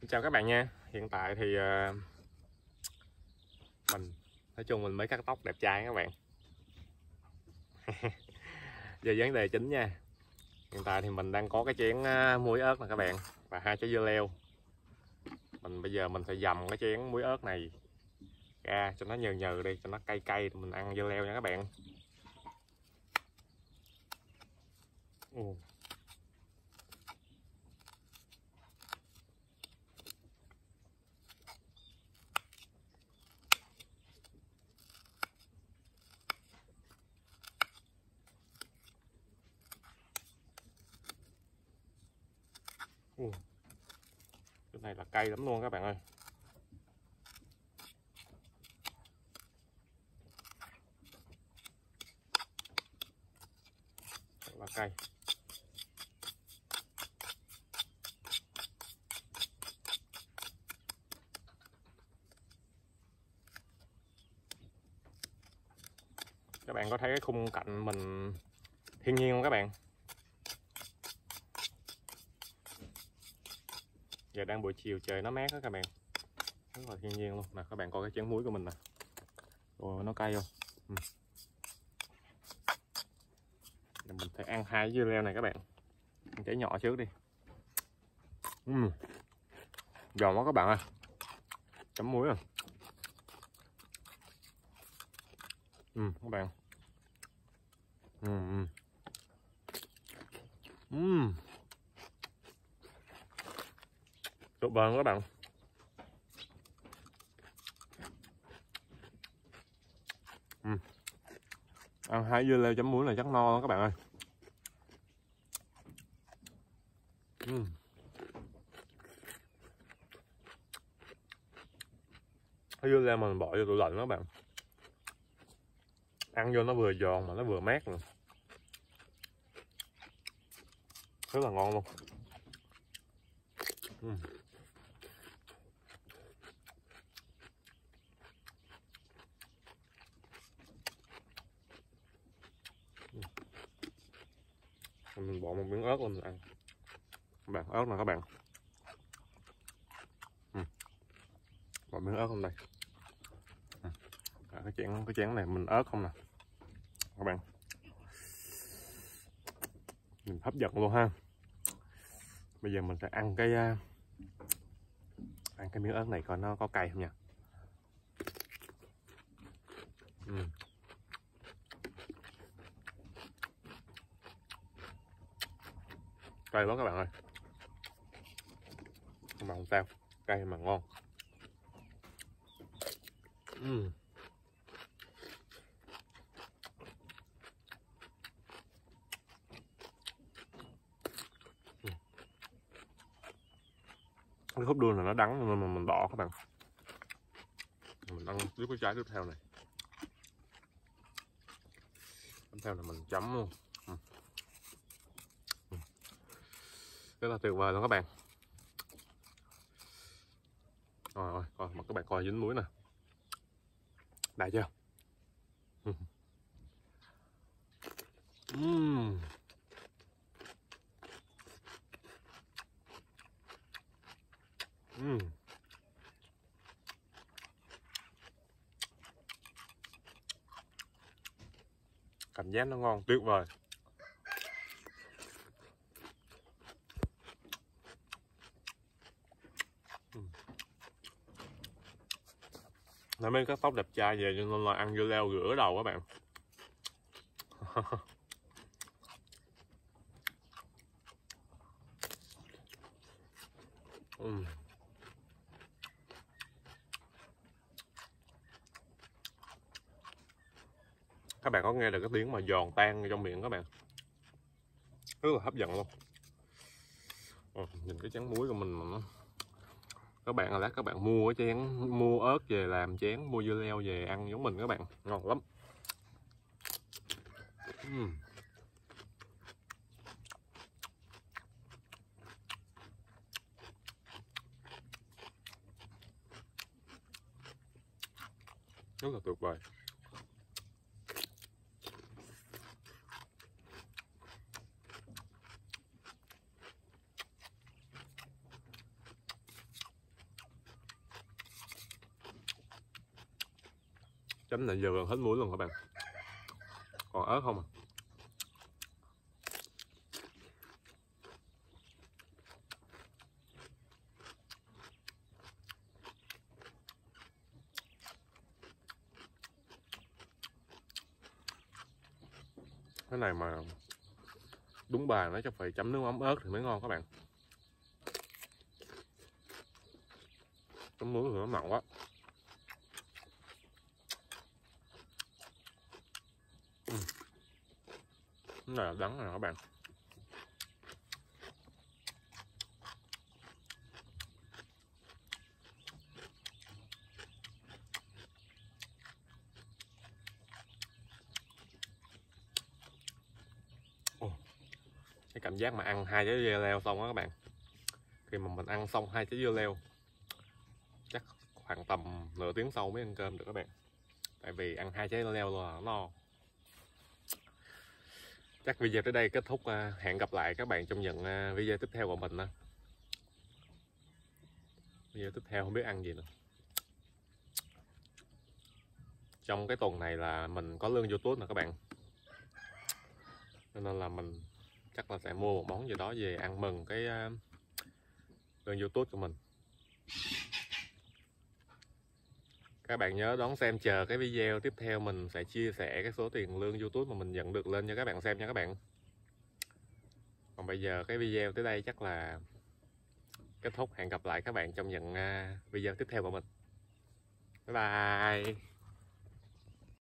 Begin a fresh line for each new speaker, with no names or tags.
Xin chào các bạn nha. Hiện tại thì uh, mình nói chung mình mới cắt tóc đẹp trai các bạn. Giờ vấn đề chính nha. Hiện tại thì mình đang có cái chén uh, muối ớt nè các bạn và hai trái dưa leo. Mình bây giờ mình sẽ dầm cái chén muối ớt này ra cho nó nhừ nhừ đi cho nó cay cay mình ăn dưa leo nha các bạn. Ừ. Ừ. Cái này là cay lắm luôn các bạn ơi. Rất là cay. Các bạn có thấy cái khung cảnh mình thiên nhiên không các bạn? Giờ đang buổi chiều trời nó mát đó các bạn rất là thiên nhiên luôn mà các bạn coi cái chén muối của mình nè rồi nó cay không ừ. mình phải ăn hai dưa leo này các bạn mình chảy nhỏ trước đi uhm. giòn quá các bạn ơi chấm muối à? ừ, các bạn ừ, ừ. Uhm. Độ bền các bạn ừ. ăn hai dưa leo chấm muối là chắc no các bạn ơi ừ. cái dưa leo mình bỏ vô tủ lạnh đó các bạn ăn vô nó vừa giòn mà nó vừa mát nữa rất là ngon luôn uhm. Mình bỏ một miếng ớt lên mình ăn. Các bạn ớt nè các bạn. Ừ. bỏ miếng ớt lên đây. Ừ. à, cái chén cái chén này mình ớt không nè. Các bạn. Mình hấp dẫn luôn ha. Bây giờ mình sẽ ăn cái à, ăn cái miếng ớt này coi nó có cay không nha. Ừ. cay quá các bạn ơi. Mà không sao? Cay mà ngon. Uhm. cái khúc đường là nó đắng nên mà mình bỏ các bạn. Mình ăn tiếp cái trái tiếp theo này. Tiếp theo là mình chấm luôn. Rất là tuyệt vời luôn các bạn rồi rồi, coi, mà các bạn coi dính muối nè đại chưa uhm. Uhm. cảm giác nó ngon, tuyệt vời nó mới cắt tóc đẹp trai về cho nên là ăn dưa leo rửa đầu các bạn. Uhm. các bạn có nghe được cái tiếng mà giòn tan trong miệng các bạn? Rất là hấp dẫn luôn. Ừ, nhìn cái chén muối của mình mà nó các bạn là lát các bạn mua chén, mua ớt về làm chén, mua dưa leo về ăn giống mình các bạn. Ngon lắm. Uhm. rất là tuyệt vời. Chấm này giờ gần hết muối luôn các bạn. Còn ớt không à? Cái này mà đúng bài nó chắc phải chấm nước mắm ớt thì mới ngon các bạn. Chấm muối thì nó mặn quá Ừ cái là đắng rồi các bạn? Cái cảm giác mà ăn hai trái dưa leo xong á các bạn. Khi mà mình ăn xong hai trái dưa leo, chắc khoảng tầm nửa tiếng sau mới ăn cơm được các bạn. Tại vì ăn hai trái leo là no chắc video tới đây kết thúc à, hẹn gặp lại các bạn trong những à, video tiếp theo của mình đó. video tiếp theo không biết ăn gì nữa. Trong cái tuần này là mình có lương youtube nè các bạn. Nên là mình chắc là sẽ mua một món gì đó về ăn mừng cái à, lương youtube của mình các bạn nhớ đón xem chờ cái video tiếp theo mình sẽ chia sẻ cái số tiền lương youtube mà mình nhận được lên cho các bạn xem nha các bạn. Còn bây giờ cái video tới đây chắc là kết thúc. Hẹn gặp lại các bạn trong những à, video tiếp theo của mình. Bye bye.